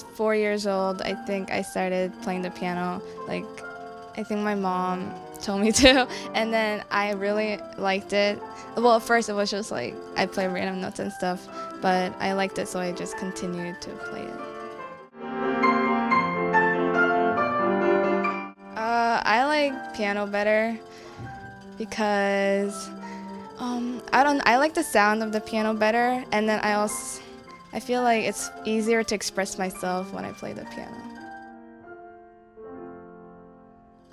four years old, I think I started playing the piano. Like, I think my mom told me to, and then I really liked it. Well, at first it was just like I play random notes and stuff, but I liked it, so I just continued to play it. Uh, I like piano better because um, I don't. I like the sound of the piano better, and then I also I feel like it's easier to express myself when I play the piano.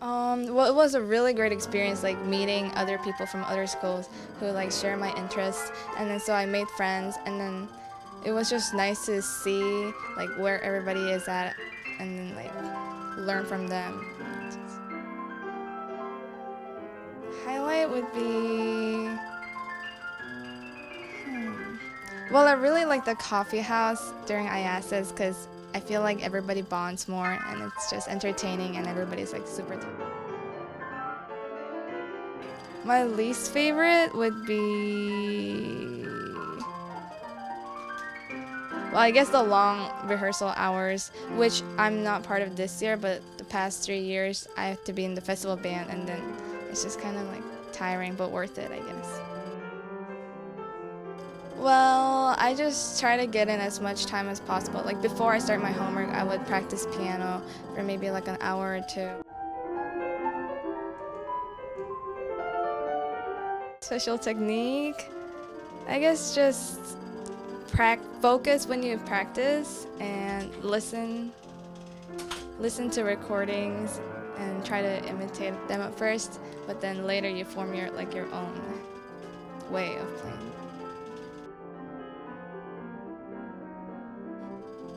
Um, well, it was a really great experience, like meeting other people from other schools who like share my interests, and then so I made friends, and then it was just nice to see like where everybody is at, and then like learn from them. Highlight would be. Well, I really like the coffee house during IASAS because I feel like everybody bonds more and it's just entertaining and everybody's like super. My least favorite would be. Well, I guess the long rehearsal hours, which I'm not part of this year, but the past three years I have to be in the festival band and then it's just kind of like tiring but worth it, I guess. Well, I just try to get in as much time as possible. Like before I start my homework, I would practice piano for maybe like an hour or two. Special technique, I guess just focus when you practice and listen. Listen to recordings and try to imitate them at first, but then later you form your like your own way of playing.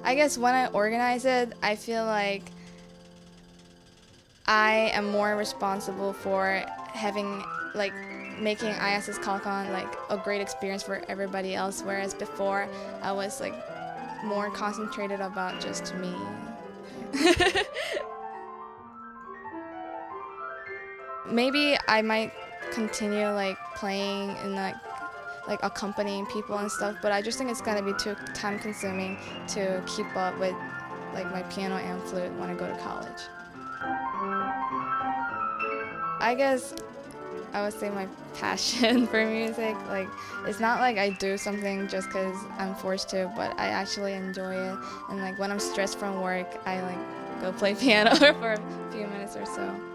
I guess when I organize it, I feel like I am more responsible for having like making IASAS CulCon like a great experience for everybody else, whereas before I was like more concentrated about just me. Maybe I might continue like playing in like like accompanying people and stuff, but I just think it's gonna be too time consuming to keep up with like my piano and flute when I go to college. I guess I would say my passion for music, like it's not like I do something just because I'm forced to, but I actually enjoy it. And like when I'm stressed from work, I like go play piano for a few minutes or so.